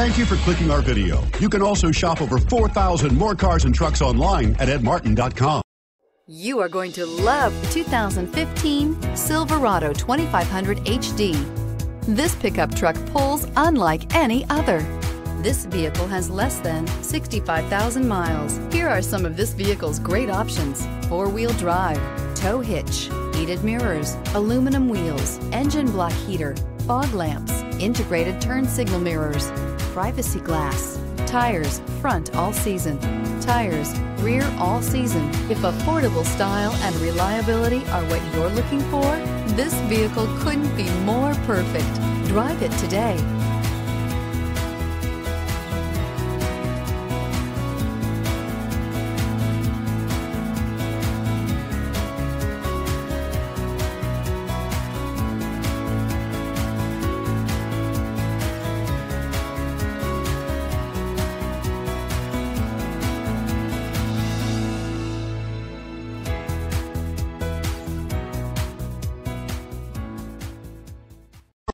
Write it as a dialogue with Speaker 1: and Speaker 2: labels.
Speaker 1: Thank you for clicking our video. You can also shop over 4,000 more cars and trucks online at edmartin.com.
Speaker 2: You are going to love 2015 Silverado 2500 HD. This pickup truck pulls unlike any other. This vehicle has less than 65,000 miles. Here are some of this vehicle's great options. Four-wheel drive, tow hitch, heated mirrors, aluminum wheels, engine block heater, fog lamps, integrated turn signal mirrors, privacy glass, tires, front all season, tires, rear all season. If affordable style and reliability are what you're looking for, this vehicle couldn't be more perfect. Drive it today.